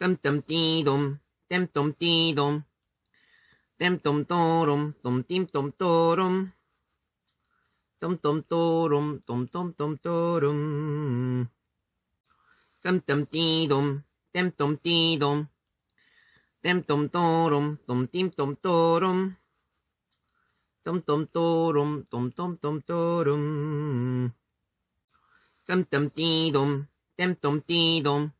Dum dum dee dum, dem dum dee dum. Dem dum dorum, dum dim dum dorum. Dum dum dorum, dum dum dum dorum. Dum dum dee dum, dem dum dee dum. Dem dum dorum, dum dim dum dorum. Dum dum dorum, dum dum dum dorum. Dum dum dee dum, dem dum dee dum.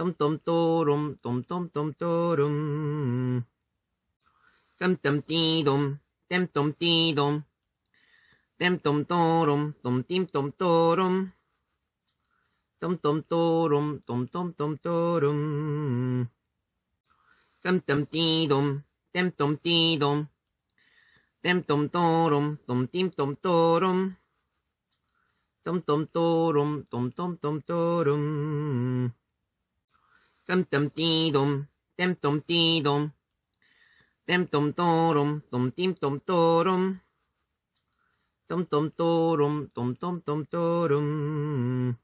Dum dum dorum, dum dum dum dorum. Dum dum dee dum, dem dum dee dum. Dem dum dorum, dum dim dum dorum. Dum dum dorum, dum dum dum dorum. Dum dum dee dum, dem dum dee dum. Dem dum dorum, dum dim dum dorum. Dum dum dorum, dum dum dum dorum. Dum dum dee dum, dem dum dee dum. Dem dum dorum, dum dim dum dorum. Dum dum dorum, dum dum dum dorum.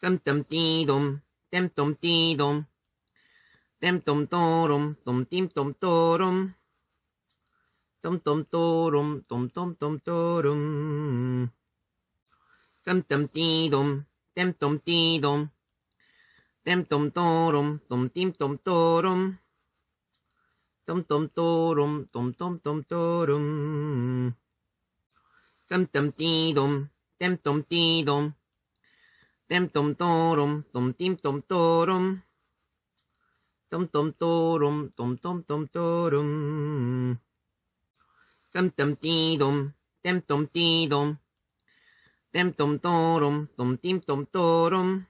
Dum dum dee dum, dem dum dee dum. Dem dum dorum, dum dim dum dorum. Dum dum dorum, dum dum dum dorum. Dum dum dee dum, dem dum dee dum. Dem dum dorum, dum dim dum dorum. Dum dum dorum, dum dum dum dorum. Dum dum dee dum, dem dum dee dum. Dem dum dorum, dum dim dum dorum. Dum dum dorum, dum dum dum dorum. Dum dum dee dum, dem dum dee dum. Dem dum dorum, dum dim dum dorum.